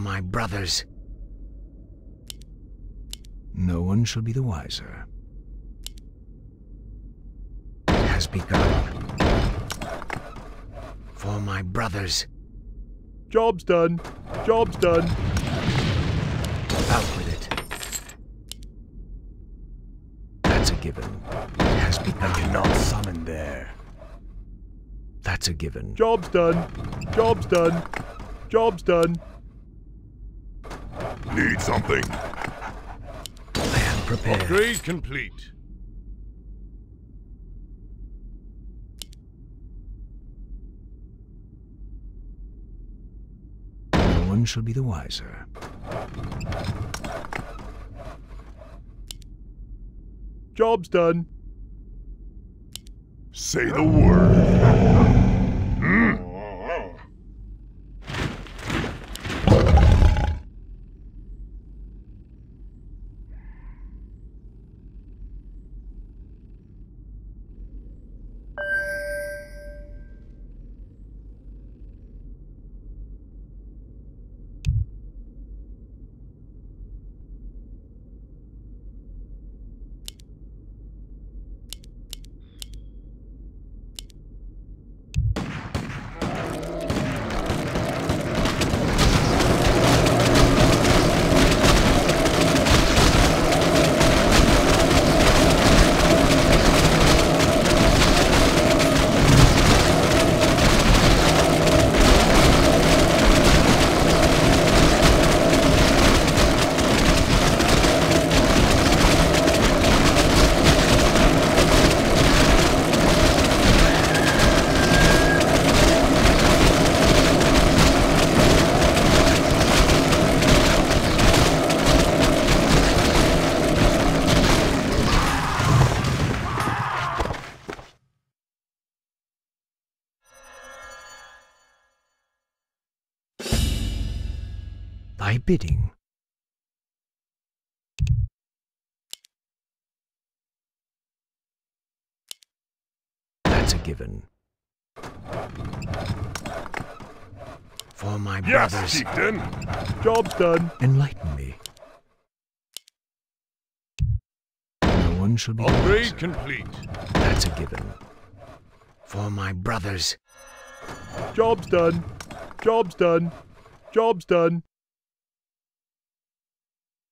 Upgrade complete. For my brothers. No one shall be the wiser. It has begun. For my brothers. Job's done. Job's done. Out with it. That's a given. It has begun. I Cannot summon there. That's a given. Job's done. Job's done. Job's done. Need something. I am prepared. Upgrade complete. No one shall be the wiser. Job's done. Say the word. Thy bidding. That's a given. For my Yes, brothers, chieftain. Job's done. enlighten me. No one shall be Upgrade complete. That's a given. For my brothers, Job's done. Job's done. Job's done.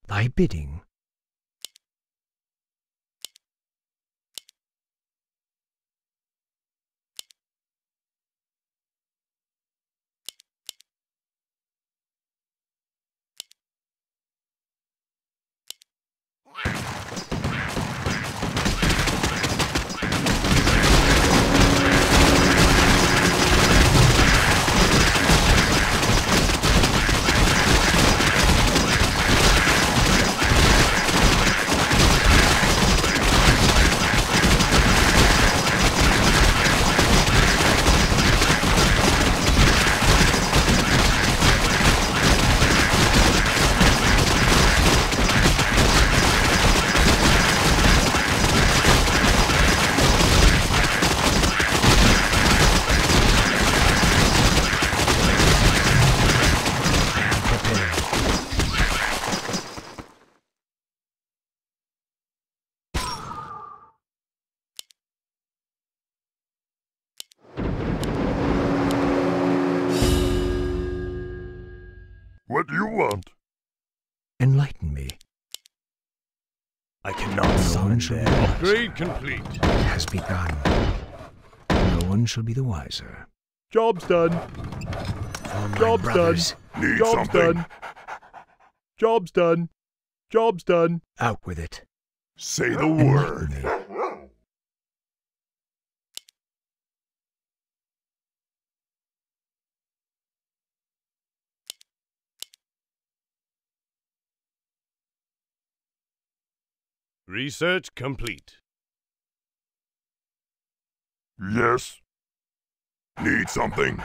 Thy bidding. Prepared. What do you want? Enlighten me. I cannot No summon there. Upgrade complete. It has begun. No one shall be the wiser. Job's done. For my Job's brothers, Need Job's something. done. Job's done. Job's done. out with it. Say the word. Research complete. Yes. Need something.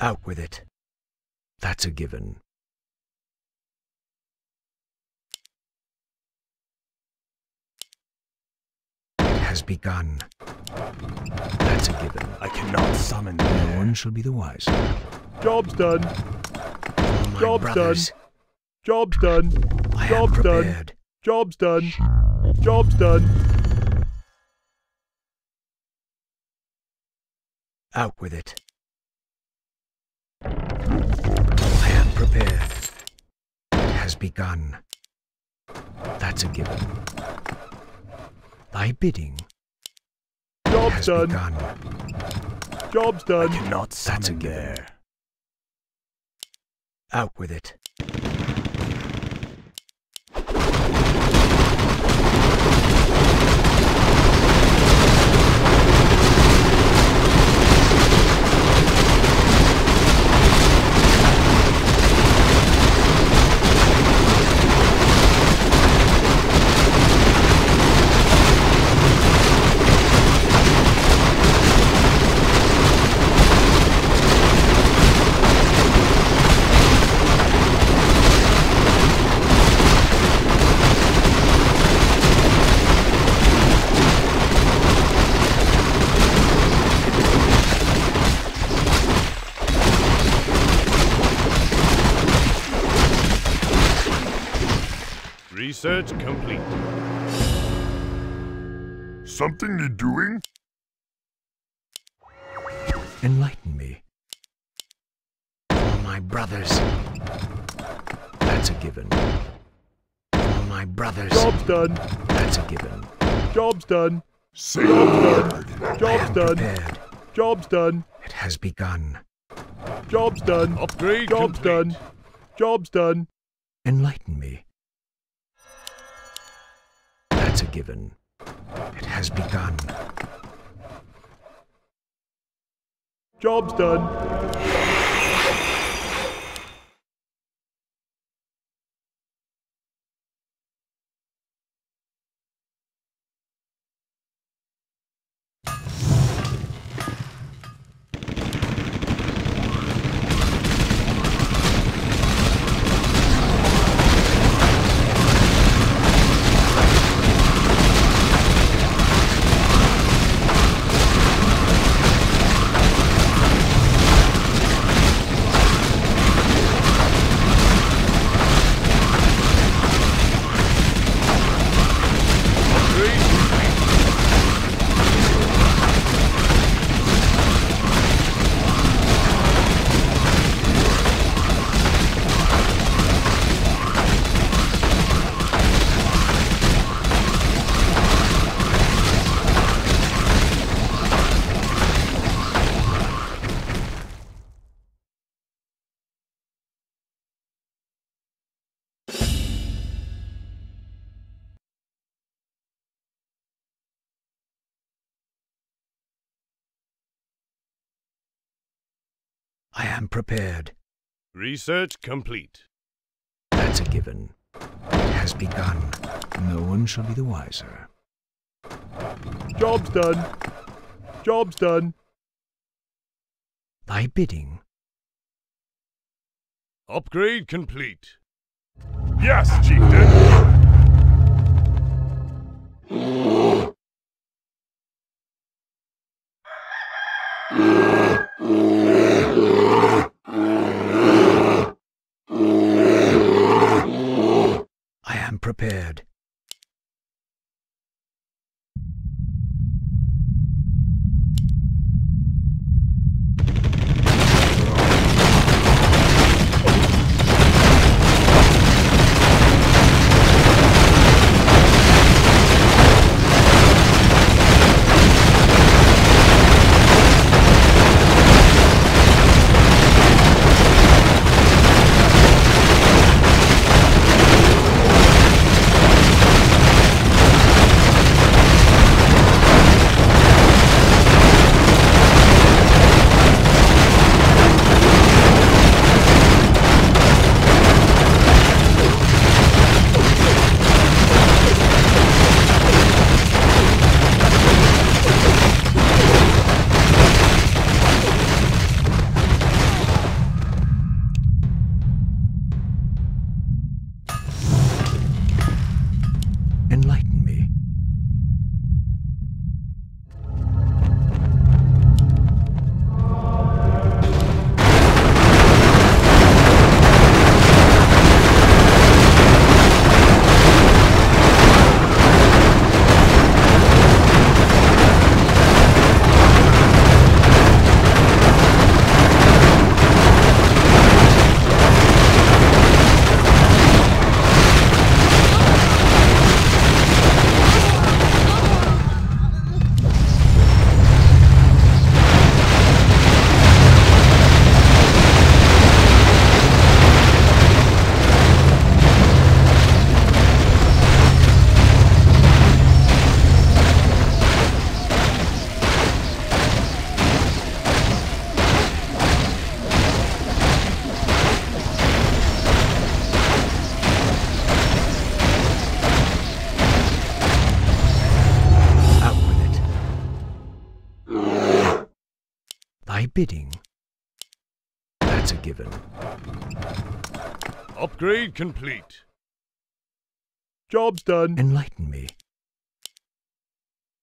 Out with it. That's a given. It has begun. That's a given. I cannot summon No one shall be the wiser. Job's done. For my Job's done. Job's done. I am Job's done. Job's done. Job's done. Out with it. Prepared. Has begun. That's a given. Thy bidding Job's has done. begun. Job's I done. cannot That's a summon given. there. Out with it. Research complete. Something you're doing? Enlighten me. For my brothers. That's a given. For my brothers. Job's done. That's a given. Job's done. Say the word. Job's done. prepared. Job's done. It has begun. Job's done. Upgrade Job's done. Job's done. Enlighten me. That's a given. It has begun. Job's done. I am prepared. Research complete. That's a given. It has begun. No one shall be the wiser. Job's done. Job's done. Thy bidding. Upgrade complete. Yes, chieftain. prepared. Bidding. That's a given. Upgrade complete. Job's done. Enlighten me.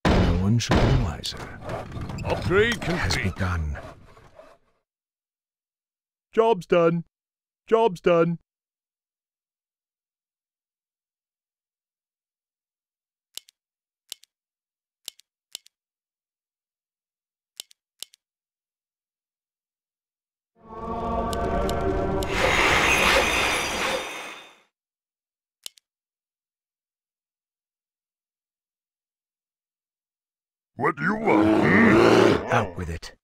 No one shall be wiser. Upgrade complete. Has begun. Job's done. Job's done. What do you want? Out with it.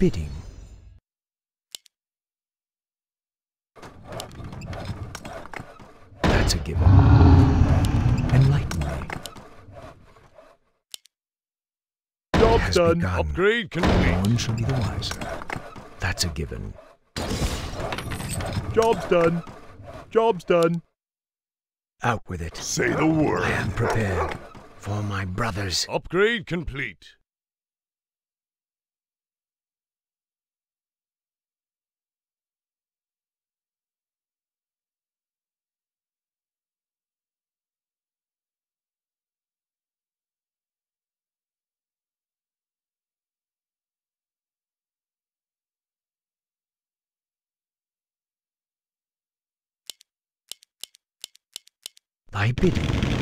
Bidding. That's a given. Enlighten me. Job's Has done. begun. Upgrade complete. one shall be the wiser. That's a given. Job's done. Job's done. Out with it. Say the word. I am prepared for my brothers. Upgrade complete. Thy bidding.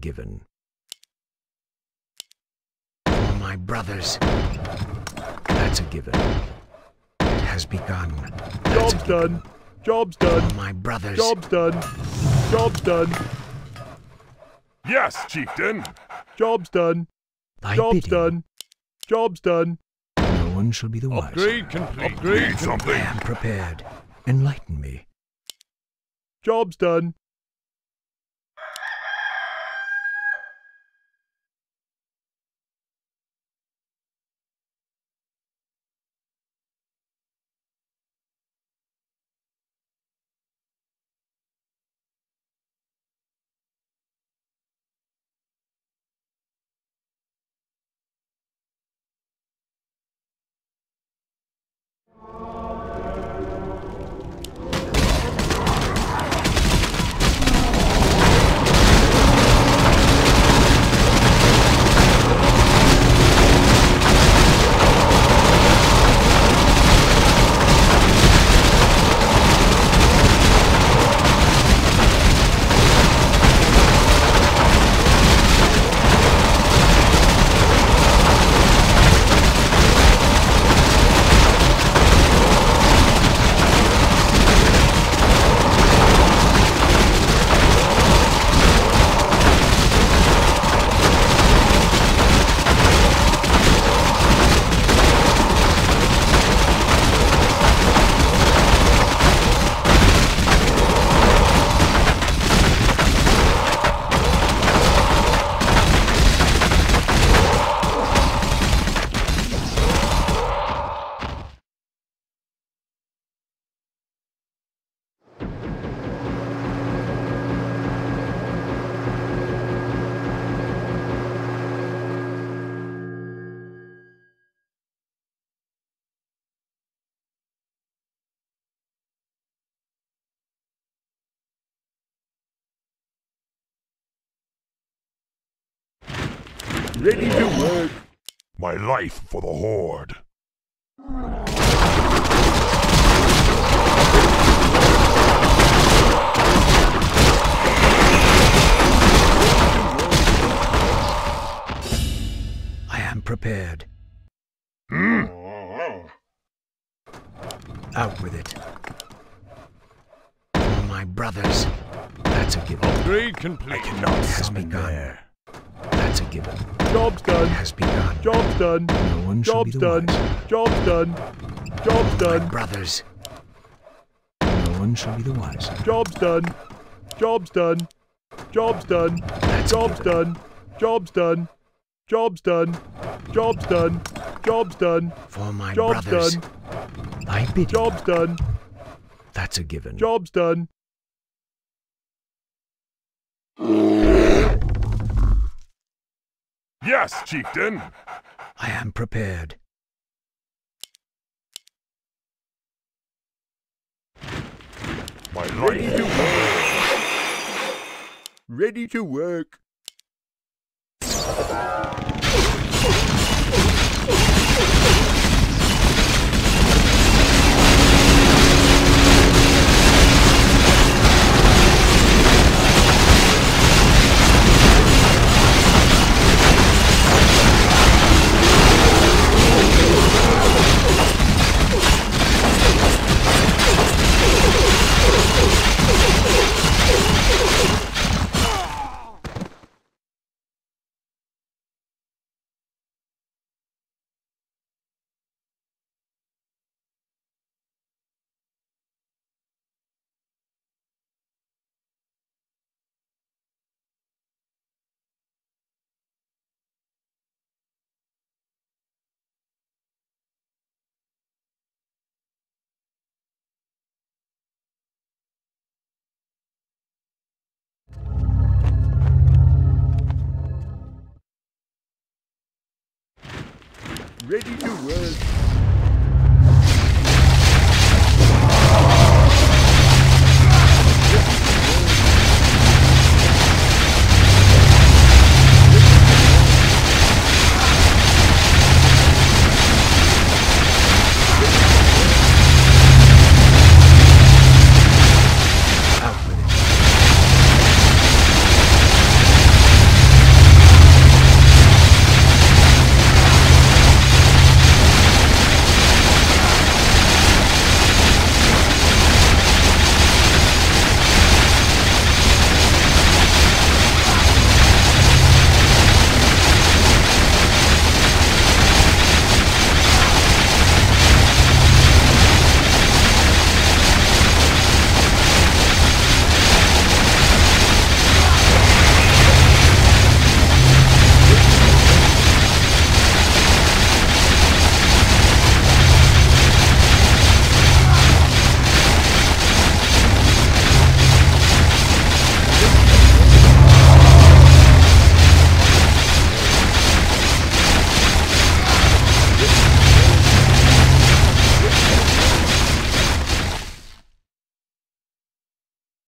Given. For my brothers. That's a given. It has begun. That's Job's done. Job's done. For my brothers. Job's done. Job's done. Yes, chieftain. Job's done. Thy Job's bidding. done. Job's done. No one shall be the wiser. Upgrade complete. Upgrade I something. am prepared. Enlighten me. Job's done. Ready to work. My life for the Horde. I am prepared. Hmm? Out with it. My brothers. That's a given. Upgrade complete. I cannot has begun. That's a given. Job's done. Has begun. Job's done. No one shall be Job's done. wiser. Job's done. Job's My done. brothers. No one shall be the wiser. Job's done. Job's done. Job's done. That's Job's done. Job's done. Job's done. Job's done. Job's done. For my Job's brothers. done. I bid. Job's done. That's a given. Job's done. Yes, chieftain. I am prepared. My Ready life. to work. Ready to work. Ready to work.